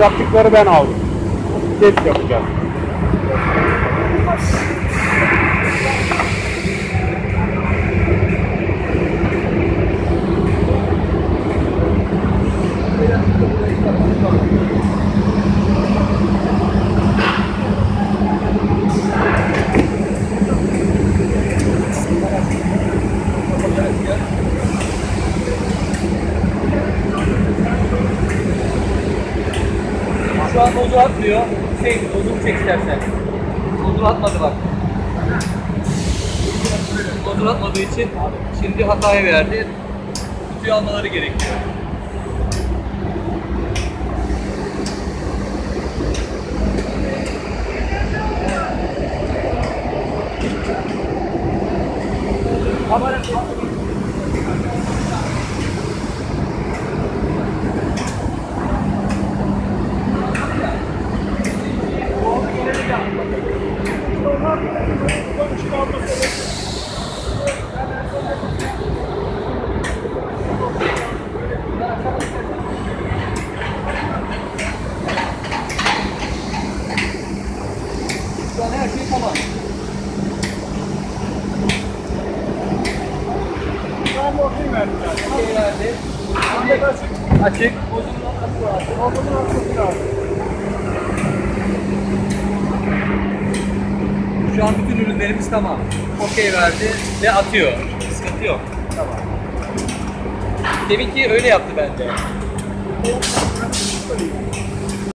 Kitapçıkları ben aldım. Test yapacağız. Şu an nozu atmıyor. Şey, nozunu çek istersen. Nozunu atmadı bak. Nozunu atmadığı için şimdi hataya verdi. Kutuyu almaları gerekiyor. Şu an her şey tamam. Ben de okuyayım verdim zaten. Okey verdi. Ahmet açık. Açık. Bozulun atması lazım. Bozulun atması lazım. Şu an bütün ürünlerimiz tamam. Okey verdi ve atıyor. Sıkıntı yok. Tamam. Deminki öyle yaptı bende.